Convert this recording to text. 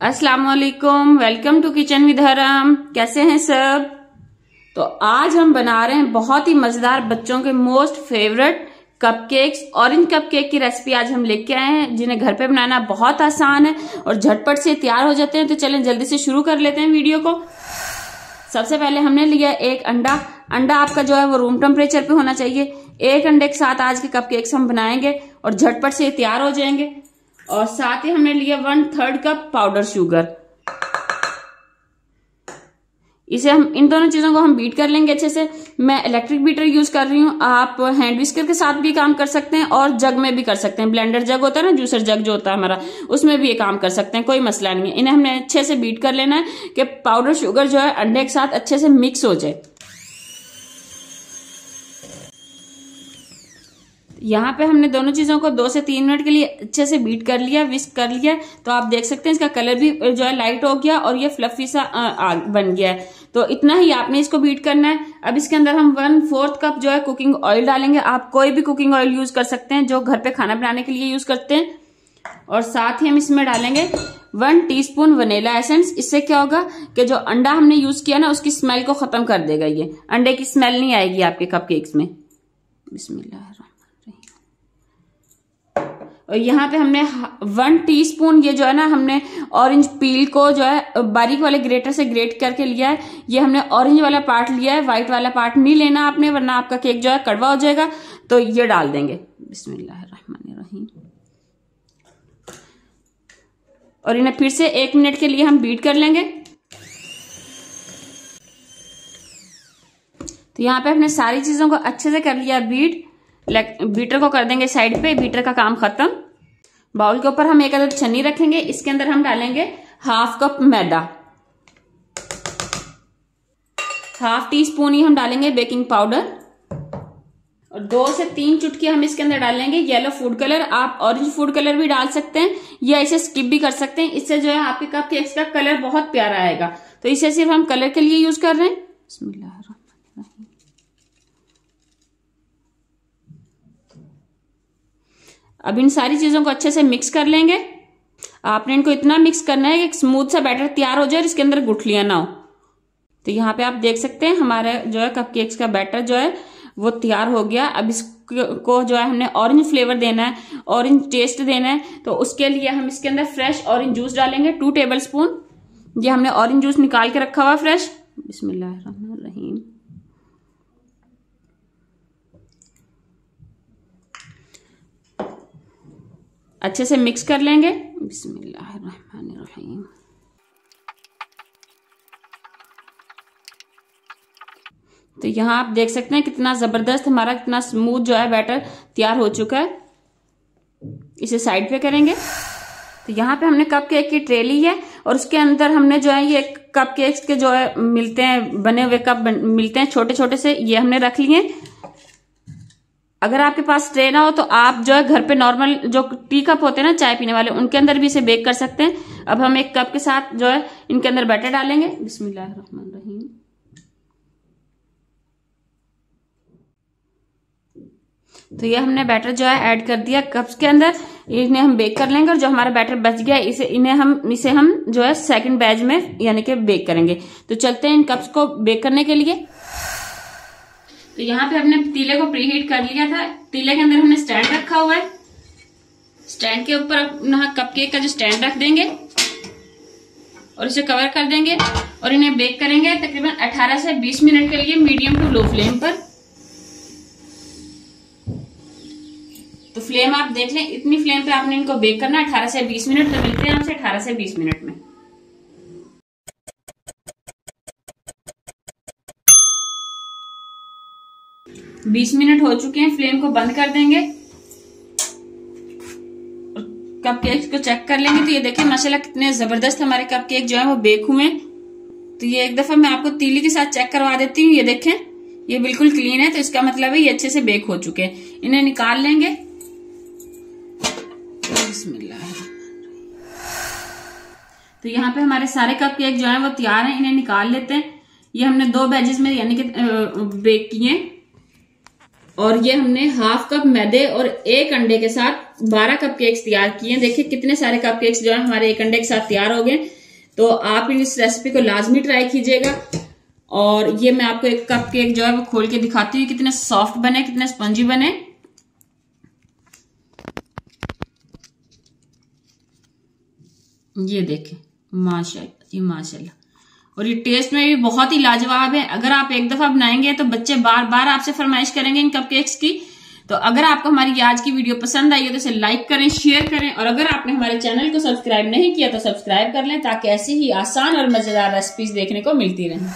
अस्सलाम वालेकुम welcome to kitchen with हरम कैसे हैं सब? तो आज हम बना रहे हैं बहुत ही मज़ेदार बच्चों के most favourite cupcakes orange cupcake की रेसिपी आज हम लेके आए हैं, जिन्हें घर पे बनाना बहुत आसान है और झटपट से तैयार हो जाते हैं। तो चलें, जल्दी से शुरू कर लेते हैं वीडियो को। सबसे पहले हमने लिया एक अंडा। अंडा आपका जो है वो रूम टेम्परेचर पे होना चाहिए। एक अंडे के साथ आज के कपकेक्स हम बनाएँगे और झटपट से तैयार हो जाएँगे। और साथ ही हमने लिया one third cup powder sugar इसे हम, इन दोनों चीज़ों को हम बीट कर लेंगे अच्छे से। मैं इलेक्ट्रिक बीटर यूज़ कर रही हूँ। आप हैंड विस्कर के साथ भी काम कर सकते हैं और जग में भी कर सकते हैं। ब्लेंडर जग होता है ना जूसर जग जो होता है हमारा, उसमें भी ये काम कर सकते हैं। कोई मसला नहीं है। इन्हें हमने अच्छे से बीट कर लेना है कि पाउडर शुगर जो है अंडे के साथ अच्छे से मिक्स हो जाए। यहाँ पे हमने दोनों चीज़ों को दो से तीन मिनट के लिए अच्छे से बीट कर लिया विस्क कर लिया तो आप देख सकते हैं इसका कलर भी जो है लाइट हो गया और ये फ्लफी सा आ, बन गया है। तो इतना ही आपने इसको बीट करना है। अब इसके अंदर हम वन फोर्थ कप जो है कुकिंग ऑयल डालेंगे। आप कोई भी कुकिंग ऑयल यूज़ कर सकते हैं जो घर पे खाना बनाने के लिए यूज़ करते हैं। और साथ ही हम इसमें डालेंगे वन टीस्पून वनीला एसेंस इससे क्या होगा कि जो अंडा हमने यूज़ किया ना उसकी स्मेल को खत्म कर देगा ये। अंडे की स्मेल नहीं आएगी आपके कपकेक्स में। बिस्मिल्लाह। यहाँ पे हमने वन टीस्पून ये जो है ना, हमने ऑरेंज पील को जो है, बारीक वाले ग्रेटर से ग्रेट करके लिया है। ये हमने ऑरेंज वाला पार्ट लिया है व्हाइट वाला पार्ट नहीं लेना आपने, वरना आपका केक जो है कड़वा हो जाएगा। तो ये डाल देंगे। बिस्मिल्लाहिर्रहमानिर्रहीम। और इन्हें फिर से एक मिनट के लिए हम बीट कर लेंगे। तो यहाँ पे हमने सारी चीज़ों को अच्छे से कर लिया बीट बीटर को कर देंगे साइड पे बीटर का काम खत्म। बाउल के ऊपर हम एक अदर छन्नी रखेंगे, इसके अंदर हम डालेंगे हाफ़ कप मैदा। हाफ़ टी स्पून ही हम डालेंगे बेकिंग पाउडर और दो से तीन चुटकी हम इसके अंदर डालेंगे येलो फ़ूड कलर आप ऑरेंज फ़ूड कलर भी डाल सकते हैं, या इसे स्किप भी कर सकते हैं। इससे जो है आपके कप केक्स का कलर बहुत प्यारा आएगा। तो इसे सिर्फ़ हम कलर के लिए यूज़ कर रहे हैं। अब इन सारी चीज़ों को अच्छे से मिक्स कर लेंगे। आपने इनको इतना मिक्स करना है कि स्मूथ सा बैटर तैयार हो जाए और इसके अंदर गुठलियाँ ना हो। तो यहाँ पे आप देख सकते हैं, हमारे जो है कपकेक्स का बैटर जो है, वो तैयार हो गया। अब इसको जो है हमने ऑरेंज फ्लेवर देना है ऑरेंज टेस्ट देना है। तो उसके लिए हम इसके अंदर फ्रेश ऑरेंज जूस डालेंगे टू टेबल स्पून ये हमने ऑरेंज जूस निकाल के रखा हुआ फ्रेश बिस्मिल्लाह अच्छे से मिक्स कर लेंगे। बिस्मिल्लाहिर्रहमानिर्रहीम। तो यहाँ आप देख सकते हैं कितना ज़बरदस्त, हमारा कितना स्मूथ जो है बैटर तैयार हो चुका है। इसे साइड पे करेंगे। तो यहाँ पे हमने कप केक की ट्रे ली है और उसके अंदर हमने जो है ये कप केक्स के जो है मिलते हैं, बने हुए कप मिलते हैं छोटे छोटे से, ये हमने रख लिए अगर आपके पास ट्रे ना हो तो आप जो है घर पे नॉर्मल जो टी कप होते हैं ना चाय पीने वाले, उनके अंदर भी इसे बेक कर सकते हैं। अब हम एक कप के साथ जो है इनके अंदर बैटर डालेंगे। बिस्मिल्लाहिर्रहमानिर्रहीम। तो ये हमने बैटर जो है ऐड कर दिया कप्स के अंदर। इन्हें हम बेक कर लेंगे और जो हमारा बैटर बच गया, इसे इन्हें हम, इसे हम जो है सेकंड बैच में यानी कि बेक करेंगे। तो चलते हैं इन कप्स को बेक करने के लिए। तो यहाँ पे हमने तीले को प्रीहीट कर लिया था। तीले के अंदर हमने स्टैंड रखा हुआ है। स्टैंड के ऊपर यहाँ कपकेक का जो स्टैंड रख देंगे और इसे कवर कर देंगे और इन्हें बेक करेंगे तकरीबन 18 से 20 मिनट के लिए मीडियम टू लो फ्लेम पर। तो फ्लेम आप देख लें, इतनी फ्लेम पे आपने इनको बेक करना 18 से 20 मिनट तो मिलते हैं आपसे 18 से 20 मिनट में। 20 मिनट हो चुके हैं, फ्लेम को बंद कर देंगे। कप केक को चेक कर लेंगे। तो ये देखिए, माशाल्लाह कितने ज़बरदस्त हमारे कप केक जो है, वो बेक हुए तो ये एक दफ़ा मैं आपको तीली के साथ चेक करवा देती हूँ, ये देखें। ये बिल्कुल क्लीन है तो इसका मतलब है ये अच्छे से बेक हो चुके हैं। इन्हें निकाल लेंगे। तो यहाँ पे हमारे सारे कप केक जो है, वो तैयार हैं, इन्हें निकाल लेते हैं। ये हमने दो बैजेस में, यानी कि बेक किए और ये हमने हाफ़ कप मैदे और एक अंडे के साथ 12 कप केक्स तैयार किए हैं। देखिए कितने सारे कप केक्स जो है, हमारे एक अंडे के साथ तैयार हो गए। तो आप इन इस रेसिपी को लाजमी ट्राई कीजिएगा। और ये मैं आपको एक कप केक जो है, वो खोल के दिखाती हूँ कितने सॉफ्ट बने, कितने स्पंजी बने। ये देखें माशा जी माशाल्लाह। और ये टेस्ट में भी बहुत ही लाजवाब है। अगर आप एक दफ़ा बनाएँगे तो बच्चे बार बार आपसे फरमाइश करेंगे इन कपकेक्स की। तो अगर आपको हमारी आज की वीडियो पसंद आई है तो इसे लाइक करें शेयर करें और अगर आपने हमारे चैनल को सब्सक्राइब नहीं किया तो सब्सक्राइब कर लें ताकि ऐसी ही आसान और मज़ेदार रेसिपीज़ देखने को मिलती रहें।